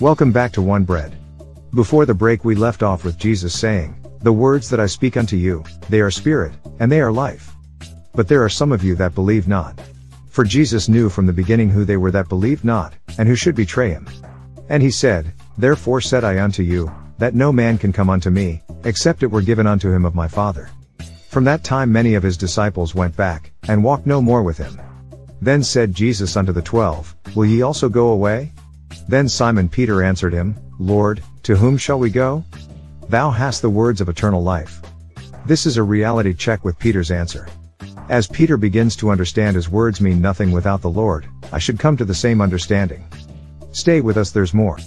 Welcome back to One Bread. Before the break we left off with Jesus saying, The words that I speak unto you, they are spirit, and they are life. But there are some of you that believe not. For Jesus knew from the beginning who they were that believed not, and who should betray him. And he said, Therefore said I unto you, that no man can come unto me, except it were given unto him of my Father. From that time many of his disciples went back, and walked no more with him. Then said Jesus unto the twelve, Will ye also go away? Then Simon Peter answered him, Lord, to whom shall we go? Thou hast the words of eternal life. This is a reality check with Peter's answer. As Peter begins to understand his words mean nothing without the Lord, I should come to the same understanding. Stay with us there's more.